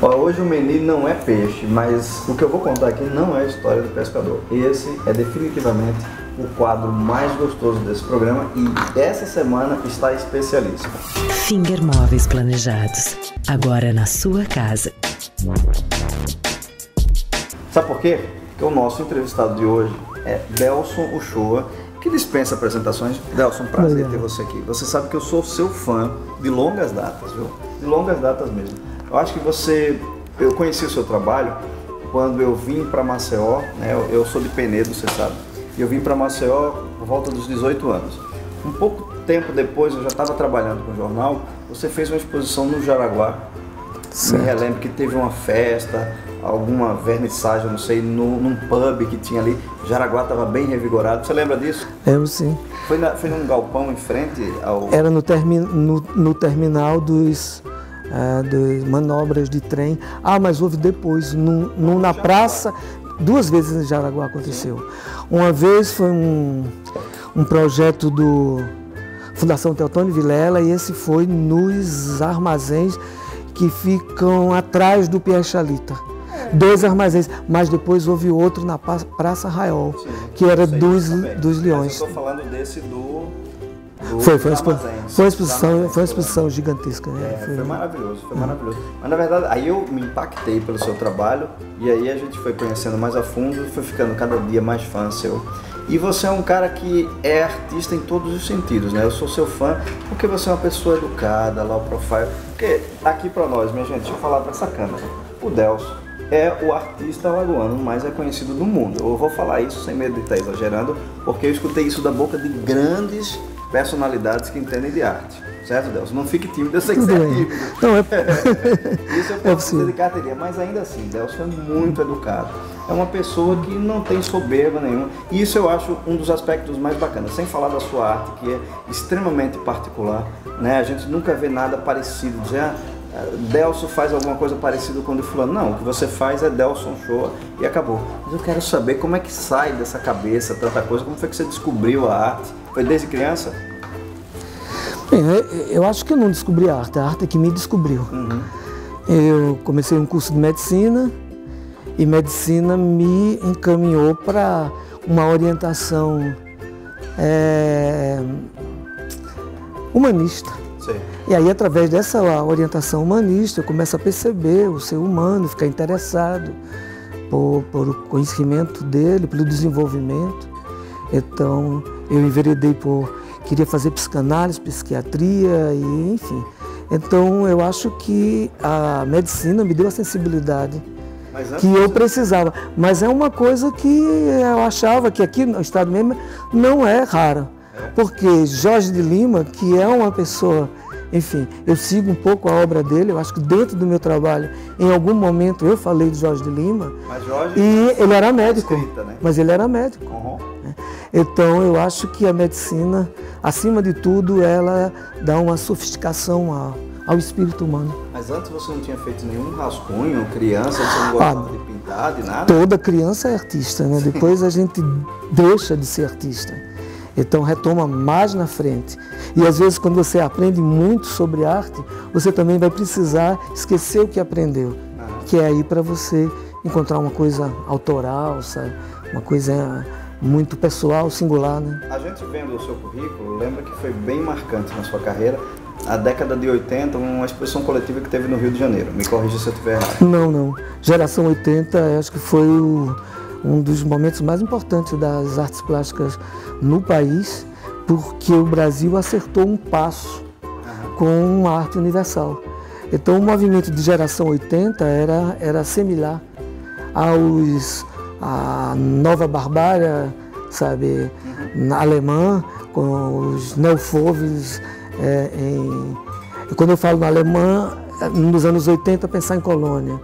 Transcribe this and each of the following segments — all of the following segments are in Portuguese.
Ó, hoje o menu não é peixe, mas o que eu vou contar aqui não é a história do pescador. Esse é definitivamente o quadro mais gostoso desse programa e essa semana está especialíssimo. Finger Móveis Planejados. Agora na sua casa. Sabe por quê? Porque o nosso entrevistado de hoje é Delson Uchoa, que dispensa apresentações. Delson, prazer ter você aqui. Você sabe que eu sou seu fã de longas datas, viu? De longas datas mesmo. Eu acho que você. Eu conheci o seu trabalho quando eu vim para Maceió, né? Eu, eu sou de Penedo, você sabe. E eu vim para Maceió por volta dos 18 anos. Um pouco tempo depois, eu já estava trabalhando com o jornal, você fez uma exposição no Jaraguá. Certo. Me relembro que teve uma festa, alguma vernissagem, não sei, no, num pub que tinha ali. Jaraguá estava bem revigorado. Você lembra disso? Lembro sim. Foi, na, foi num galpão em frente ao. Era no, termi no, no terminal dos, uh, dos manobras de trem. Ah, mas houve depois, no, no na praça. Duas vezes em Jaraguá aconteceu. Uma vez foi um, um projeto do Fundação Teotônio Vilela e esse foi nos armazéns que ficam atrás do Pierre Chalita dois armazéns, mas depois houve outro na Praça Raiol, que era dos, dos leões. Mas eu estou falando desse do. Do foi, foi, uma, foi uma exposição, foi uma exposição gigantesca. Né? É, foi, foi, maravilhoso, foi maravilhoso. Mas na verdade, aí eu me impactei pelo seu trabalho e aí a gente foi conhecendo mais a fundo e foi ficando cada dia mais fã seu. E você é um cara que é artista em todos os sentidos, né? Eu sou seu fã porque você é uma pessoa educada, low profile. Porque aqui para nós, minha gente, deixa eu falar para essa câmera. O Delcio é o artista lagoano mais reconhecido do mundo. Eu vou falar isso sem medo de estar exagerando, porque eu escutei isso da boca de grandes personalidades que entendem de arte. Certo, Deus? Não fique tímido, eu sei que você é tímido. Não, é... isso eu posso é de carteirinha, mas ainda assim, Deus foi muito educado. É uma pessoa que não tem soberba nenhuma. E isso eu acho um dos aspectos mais bacanas. Sem falar da sua arte, que é extremamente particular. Né? A gente nunca vê nada parecido. Dizer, ah, Delson faz alguma coisa parecida com o de fulano. Não, o que você faz é Delson Show e acabou. Mas eu quero saber como é que sai dessa cabeça tanta coisa, como foi que você descobriu a arte? Foi desde criança? Bem, eu acho que eu não descobri a arte, a arte é que me descobriu. Uhum. Eu comecei um curso de medicina e medicina me encaminhou para uma orientação é, humanista. E aí, através dessa orientação humanista, eu começo a perceber o ser humano, ficar interessado por, por o conhecimento dele, pelo desenvolvimento. Então, eu enveredei por. queria fazer psicanálise, psiquiatria, e enfim. Então, eu acho que a medicina me deu a sensibilidade que eu precisava. Mas é uma coisa que eu achava que aqui no estado mesmo não é rara. É. Porque Jorge de Lima, que é uma pessoa enfim, eu sigo um pouco a obra dele, eu acho que dentro do meu trabalho, em algum momento eu falei de Jorge de Lima. Mas Jorge e ele era médico. Escrita, né? Mas ele era médico. Uhum. Então eu acho que a medicina, acima de tudo, ela dá uma sofisticação ao, ao espírito humano. Mas antes você não tinha feito nenhum rascunho, criança, você não gostava ah, de pintar, de nada? Toda criança é artista, né? Depois a gente deixa de ser artista. Então retoma mais na frente. E às vezes quando você aprende muito sobre arte, você também vai precisar esquecer o que aprendeu, que é aí para você encontrar uma coisa autoral, sabe? uma coisa muito pessoal, singular. Né? A gente vendo o seu currículo, lembra que foi bem marcante na sua carreira a década de 80, uma exposição coletiva que teve no Rio de Janeiro. Me corrija se eu estiver errado. Não, não. Geração 80, acho que foi o um dos momentos mais importantes das artes plásticas no país, porque o Brasil acertou um passo com a arte universal. Então o movimento de geração 80 era, era similar aos a nova barbárie, sabe, na alemã, com os neofoves é, em quando eu falo no alemã, nos anos 80 pensar em colônia.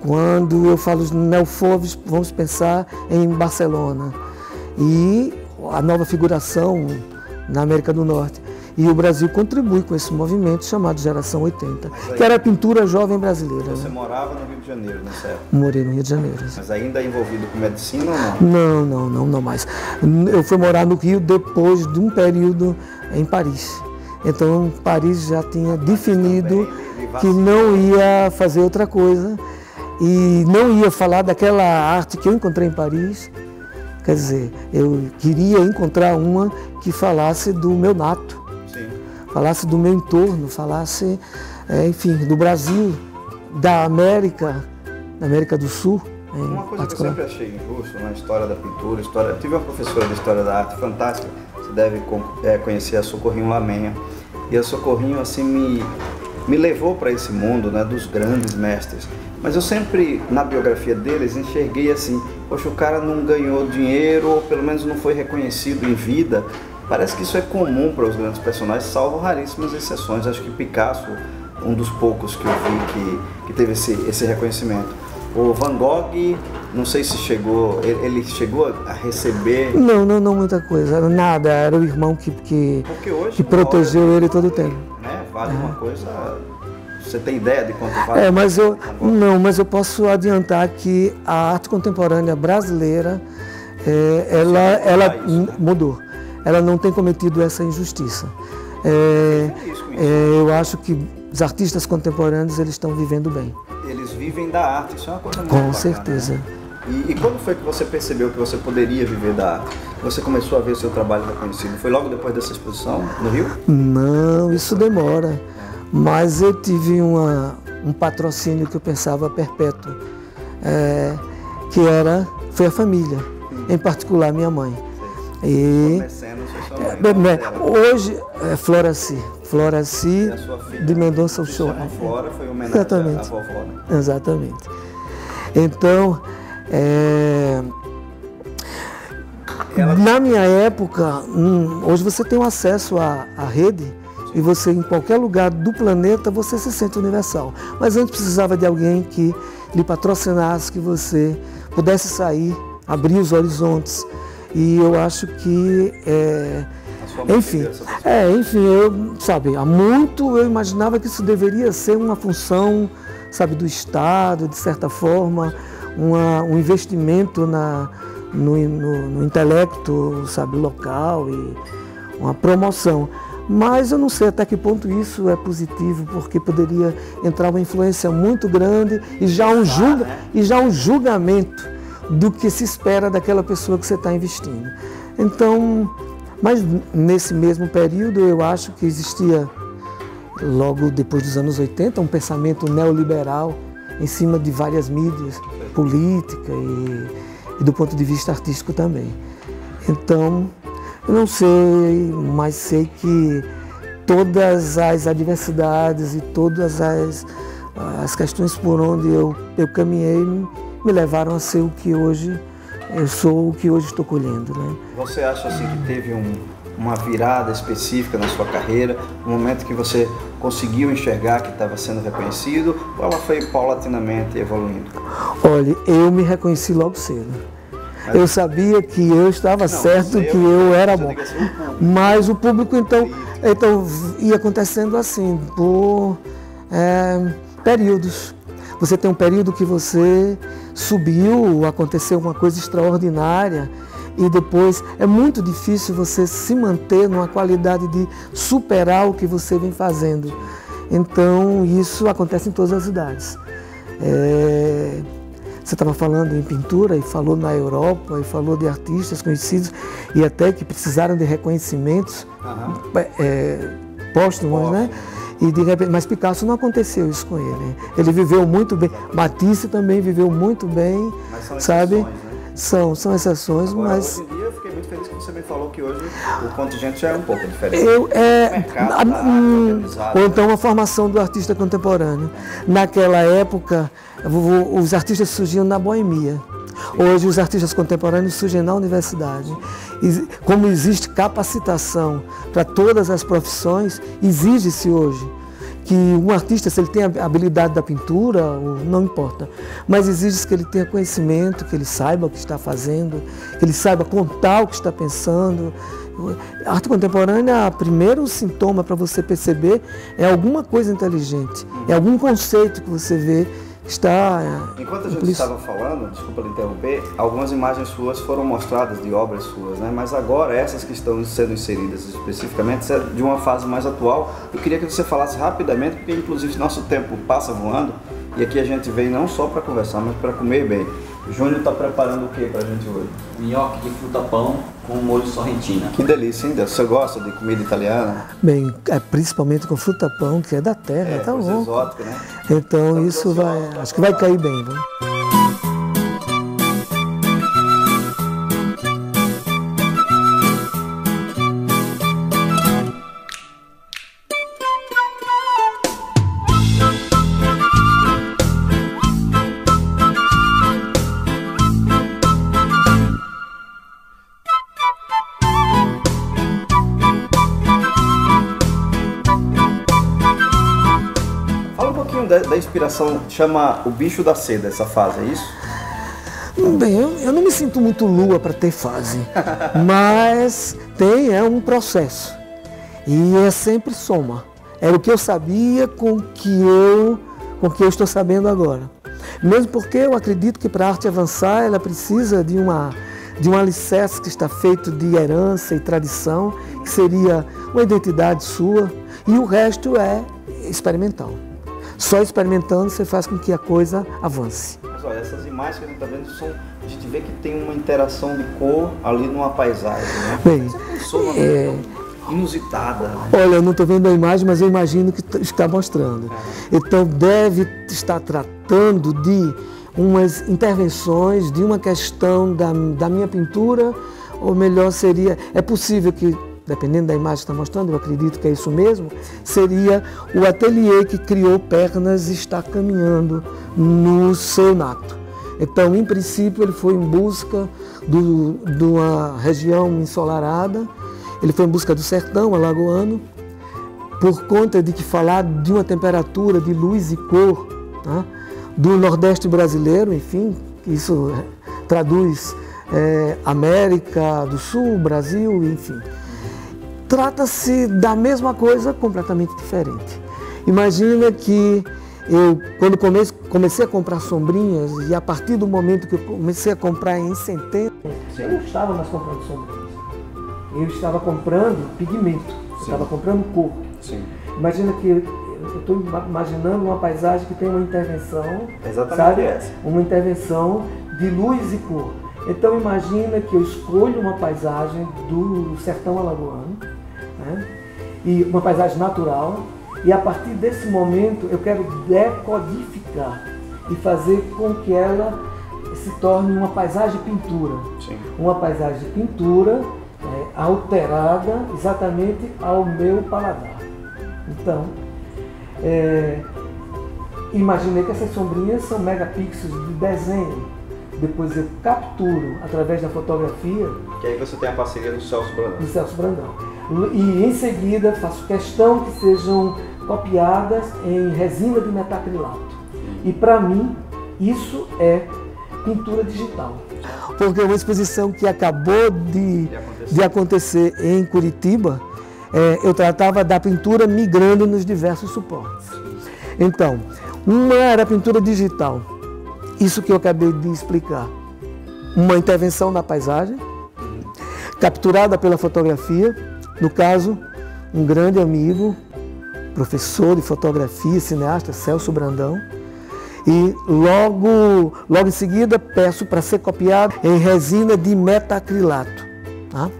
Quando eu falo de neofovos, vamos pensar em Barcelona. E a nova figuração na América do Norte. E o Brasil contribui com esse movimento chamado Geração 80, aí, que era a pintura jovem brasileira. Você né? morava no Rio de Janeiro nessa época? Morei no Rio de Janeiro. Mas ainda envolvido com medicina ou não? Não, não, não, não mais. Eu fui morar no Rio depois de um período em Paris. Então Paris já tinha definido Também, que não ia fazer outra coisa e não ia falar daquela arte que eu encontrei em Paris. Quer dizer, eu queria encontrar uma que falasse do meu nato, Sim. falasse do meu entorno, falasse, é, enfim, do Brasil, da América, da América do Sul. em Uma coisa que eu sempre achei injusto na história da pintura, história... tive uma professora de História da Arte fantástica, você deve é, conhecer a Socorrinho Lamenha. E a Socorrinho, assim, me, me levou para esse mundo né, dos grandes mestres. Mas eu sempre, na biografia deles, enxerguei assim, poxa, o cara não ganhou dinheiro, ou pelo menos não foi reconhecido em vida. Parece que isso é comum para os grandes personagens, salvo raríssimas exceções. Acho que Picasso, um dos poucos que eu vi que, que teve esse, esse reconhecimento. O Van Gogh, não sei se chegou, ele, chegou a receber, Não, não, não muita coisa, nada, era o irmão que, que, que protegeu hora- ele todo o tempo. né, vale uma coisa, você tem ideia de quanto vale? É, mas eu não, mas eu posso adiantar que a arte contemporânea brasileira, é, ela, ela isso, né? mudou. Ela não tem cometido essa injustiça. É, é, eu acho que os artistas contemporâneos eles estão vivendo bem, Eles vivem da arte, isso é uma coisa muito com bacana, certeza. né? E, e quando foi que você percebeu que você poderia viver da arte? Você começou a ver seu trabalho reconhecido? Foi logo depois dessa exposição no Rio? Não, isso demora. Mas eu tive uma, um patrocínio que eu pensava perpétuo, é, que era foi a família, em particular minha mãe. E sua mãe, não né, hoje é Floraci, Floraci de Mendonça Show. Flora, foi homenagem Exatamente. à vovó, né? Exatamente. Então, é, Ela- na minha época, hum, hoje você tem um acesso à, à rede e você em qualquer lugar do planeta você se sente universal. Mas antes precisava de alguém que lhe patrocinasse, que você pudesse sair, abrir os horizontes. E eu acho que é, enfim, é, enfim, eu, sabe, há muito eu imaginava que isso deveria ser uma função, sabe, do Estado, de certa forma, uma- um investimento na, no, no- no intelecto, sabe, local e uma promoção. Mas eu não sei até que ponto isso é positivo, porque poderia entrar uma influência muito grande e já um, julga, e já um julgamento do que se espera daquela pessoa que você está investindo. Então, mas nesse mesmo período eu acho que existia, logo depois dos anos 80, um pensamento neoliberal em cima de várias mídias, política e, e do ponto de vista artístico também. Então, eu não sei, mas sei que todas as adversidades e todas as, as questões por onde eu, eu caminhei me levaram a ser o que hoje eu sou, o que hoje estou colhendo. Né? Você acha assim que teve um- uma virada específica na sua carreira, um momento que você conseguiu enxergar que estava sendo reconhecido, ou ela foi paulatinamente evoluindo? Olha, eu me reconheci logo cedo. Eu sabia que eu estava certo, você- que eu era bom. assim. Mas o público, então, então ia acontecendo assim, por é, períodos. Você tem um período que você subiu, aconteceu uma coisa extraordinária, e depois é muito difícil você se manter numa qualidade de superar o que você vem fazendo. Então, isso acontece em todas as idades. É, você estava falando em pintura e falou na Europa e falou de artistas conhecidos e até que precisaram de reconhecimentos Aham. é, póstumos, né? E de repente, mas Picasso não aconteceu isso com ele. Ele viveu muito bem. Matisse também viveu muito bem, Mas são sabe? exceções, né? São, são exceções, Agora, mas muito feliz que você me falou que hoje o contingente já é um pouco diferente. eu é mercado a- da arte hum, organizado, ou né? então uma formação do artista contemporâneo. Naquela época, o- o- os artistas surgiam na boemia. Hoje os artistas contemporâneos surgem na universidade. E como existe capacitação para todas as profissões, exige-se hoje que um artista, se ele tem a habilidade da pintura, não importa, mas exige que ele tenha conhecimento, que ele saiba o que está fazendo, que ele saiba contar o que está pensando. A arte contemporânea, primeiro sintoma para você perceber é alguma coisa inteligente, é algum conceito que você vê está. Enquanto a gente estava falando, desculpa lhe interromper, algumas imagens suas foram mostradas de obras suas, né? Mas agora essas que estão sendo inseridas especificamente é de uma fase mais atual. Eu queria que você falasse rapidamente, porque inclusive nosso tempo passa voando e aqui a gente vem não só para conversar, mas para comer bem. O Júnior está preparando o que para a gente hoje? Nhoque de fruta-pão com molho sorrentina. Que delícia, hein? Você gosta de comida italiana? Bem, é principalmente com fruta-pão, que é da terra, é, tá bom. exótico, né? Então tá isso vai, acho que vai cair bem, viu? Inspiração chama O Bicho da Seda, essa fase, é isso? Bem, eu, não me sinto muito lua para ter fase, mas tem, é um processo. E é sempre soma. Era o que eu sabia com que eu, com que eu estou sabendo agora. Mesmo porque eu acredito que para a arte avançar ela precisa de uma de um alicerce que está feito de herança e tradição, que seria uma identidade sua, e o resto é experimental. Só experimentando você faz com que a coisa avance. Mas olha, essas imagens que a gente está vendo são. A gente vê que tem uma interação de cor ali numa paisagem, né? Bem, você pensou uma é... inusitada. Né? Olha, eu não estou vendo a imagem, mas eu imagino que está mostrando. É. Então deve estar tratando de umas intervenções, de uma questão da, da minha pintura, ou melhor seria, é possível que dependendo da imagem que está mostrando, eu acredito que é isso mesmo, seria o ateliê que criou pernas e está caminhando no seu nato. Então, em princípio, ele foi em busca do, de uma região ensolarada, ele foi em busca do sertão alagoano, por conta de que falar de uma temperatura de luz e cor tá? do Nordeste brasileiro, enfim, isso traduz é, América do Sul, Brasil, enfim trata-se da mesma coisa completamente diferente. Imagina que eu, quando comecei a comprar sombrinhas, e a partir do momento que eu comecei a comprar em centenas, eu não estava mais comprando sombrinhas. Eu estava comprando pigmento, eu estava comprando cor. Sim. Imagina que eu estou imaginando uma paisagem que tem uma intervenção, Exatamente sabe? Essa. Uma intervenção de luz e cor. Então imagina que eu escolho uma paisagem do sertão alagoano, né? e uma paisagem natural, e a partir desse momento eu quero decodificar e fazer com que ela se torne uma paisagem pintura. Sim. Uma paisagem pintura é, alterada exatamente ao meu paladar. Então, é, imaginei que essas sombrinhas são megapixels de desenho. Depois eu capturo através da fotografia. Que aí você tem a parceria do Celso Brandão. Do Celso Brandão e em seguida faço questão que sejam copiadas em resina de metacrilato. E para mim, isso é pintura digital. Porque uma exposição que acabou de, de, acontecer. de acontecer. em Curitiba, é, eu tratava da pintura migrando nos diversos suportes. Então, uma era a pintura digital, isso que eu acabei de explicar. Uma intervenção na paisagem, capturada pela fotografia, no caso, um grande amigo, professor de fotografia, cineasta, Celso Brandão. E logo, logo em seguida peço para ser copiado em resina de metacrilato. Tá?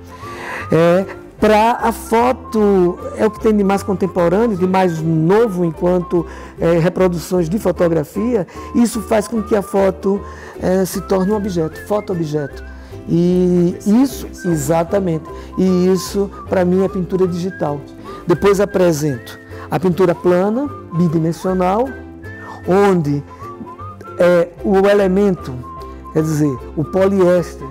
É, para a foto, é o que tem de mais contemporâneo, de mais novo enquanto é, reproduções de fotografia, isso faz com que a foto é, se torne um objeto, foto-objeto. E isso, exatamente, e isso para mim é pintura digital. Depois apresento a pintura plana, bidimensional, onde é, o elemento, quer dizer, o poliéster,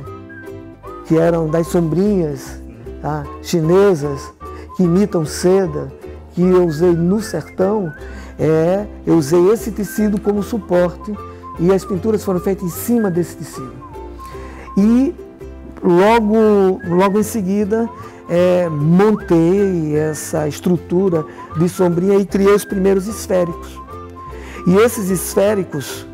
que eram das sombrinhas tá, chinesas, que imitam seda, que eu usei no sertão, é, eu usei esse tecido como suporte e as pinturas foram feitas em cima desse tecido. E logo, logo em seguida, é, montei essa estrutura de sombrinha e criei os primeiros esféricos. E esses esféricos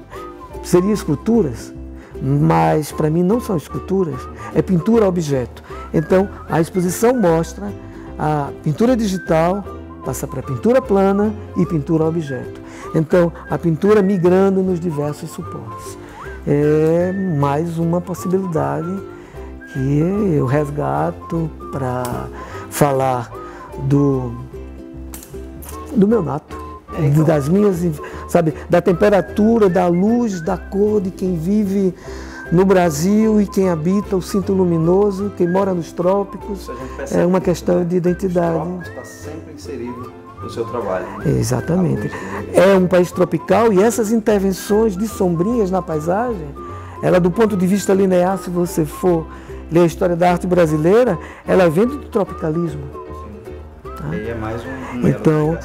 seriam esculturas, mas para mim não são esculturas, é pintura objeto. Então a exposição mostra a pintura digital, passa para pintura plana e pintura objeto. Então a pintura migrando nos diversos suportes. É mais uma possibilidade que eu resgato para falar do, do meu nato, é, das minhas, sabe, da temperatura, da luz, da cor de quem vive no Brasil e quem habita o cinto luminoso, quem mora nos trópicos. É uma questão de identidade. está sempre inserido no seu trabalho. Né? Exatamente. É um país tropical e essas intervenções de sombrinhas na paisagem, ela do ponto de vista linear, se você for ler a história da arte brasileira, ela vem do tropicalismo. Tá? É mais um, então, né?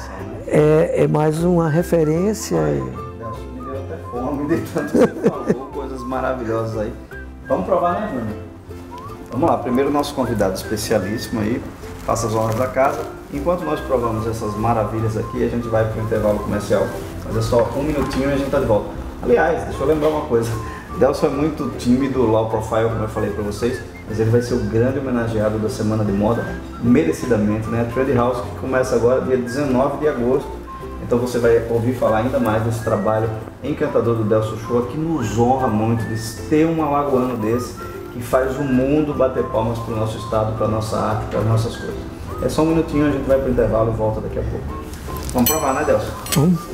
é, é, mais uma referência. Ai, me deu até fome de tanto que falou, coisas maravilhosas aí. Vamos provar, né, Júnior? Vamos lá, primeiro nosso convidado especialíssimo aí, faça as honras da casa. Enquanto nós provamos essas maravilhas aqui, a gente vai para o intervalo comercial. Mas é só um minutinho e a gente está de volta. Aliás, deixa eu lembrar uma coisa. Delcio é muito tímido, low profile, como eu falei para vocês mas ele vai ser o grande homenageado da Semana de Moda, merecidamente, né? A Trade House que começa agora dia 19 de agosto. Então você vai ouvir falar ainda mais desse trabalho encantador do Delcio Shoa, que nos honra muito de ter um alagoano desse, que faz o mundo bater palmas para o nosso estado, para a nossa arte, para as nossas coisas. É só um minutinho, a gente vai para o intervalo e volta daqui a pouco. Vamos provar, né, Delcio? Vamos.